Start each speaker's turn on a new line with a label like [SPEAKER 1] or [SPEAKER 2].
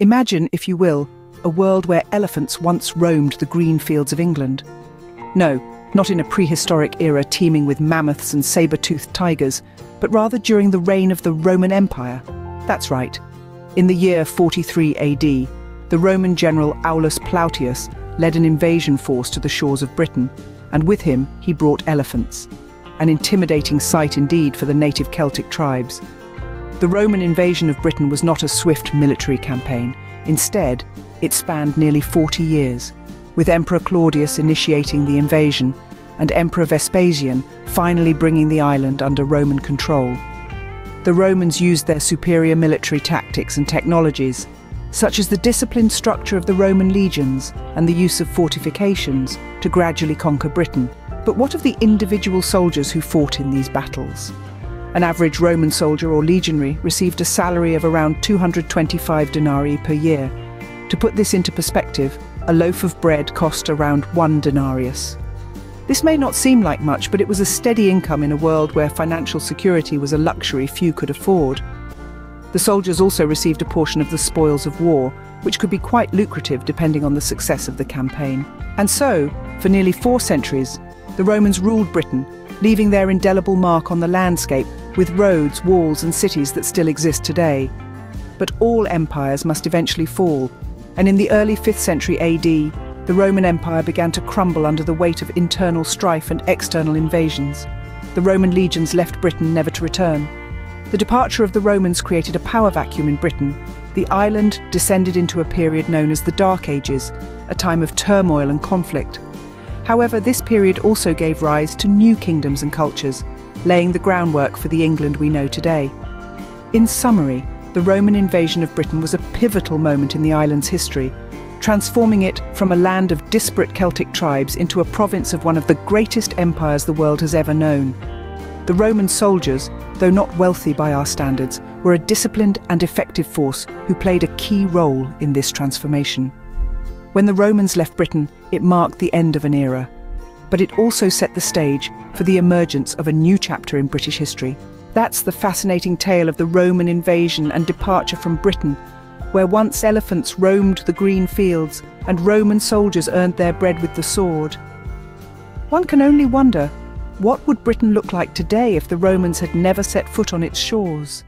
[SPEAKER 1] Imagine, if you will, a world where elephants once roamed the green fields of England. No, not in a prehistoric era teeming with mammoths and saber-toothed tigers, but rather during the reign of the Roman Empire. That's right. In the year 43 AD, the Roman general Aulus Plautius led an invasion force to the shores of Britain, and with him he brought elephants. An intimidating sight indeed for the native Celtic tribes. The Roman invasion of Britain was not a swift military campaign. Instead, it spanned nearly 40 years, with Emperor Claudius initiating the invasion and Emperor Vespasian finally bringing the island under Roman control. The Romans used their superior military tactics and technologies, such as the disciplined structure of the Roman legions and the use of fortifications, to gradually conquer Britain. But what of the individual soldiers who fought in these battles? An average Roman soldier or legionary received a salary of around 225 denarii per year. To put this into perspective, a loaf of bread cost around one denarius. This may not seem like much, but it was a steady income in a world where financial security was a luxury few could afford. The soldiers also received a portion of the spoils of war, which could be quite lucrative depending on the success of the campaign. And so, for nearly four centuries, the Romans ruled Britain, leaving their indelible mark on the landscape with roads, walls and cities that still exist today. But all empires must eventually fall, and in the early 5th century AD, the Roman Empire began to crumble under the weight of internal strife and external invasions. The Roman legions left Britain never to return. The departure of the Romans created a power vacuum in Britain. The island descended into a period known as the Dark Ages, a time of turmoil and conflict. However, this period also gave rise to new kingdoms and cultures, laying the groundwork for the England we know today. In summary, the Roman invasion of Britain was a pivotal moment in the island's history, transforming it from a land of disparate Celtic tribes into a province of one of the greatest empires the world has ever known. The Roman soldiers, though not wealthy by our standards, were a disciplined and effective force who played a key role in this transformation. When the Romans left Britain, it marked the end of an era, but it also set the stage for the emergence of a new chapter in British history. That's the fascinating tale of the Roman invasion and departure from Britain, where once elephants roamed the green fields and Roman soldiers earned their bread with the sword. One can only wonder, what would Britain look like today if the Romans had never set foot on its shores?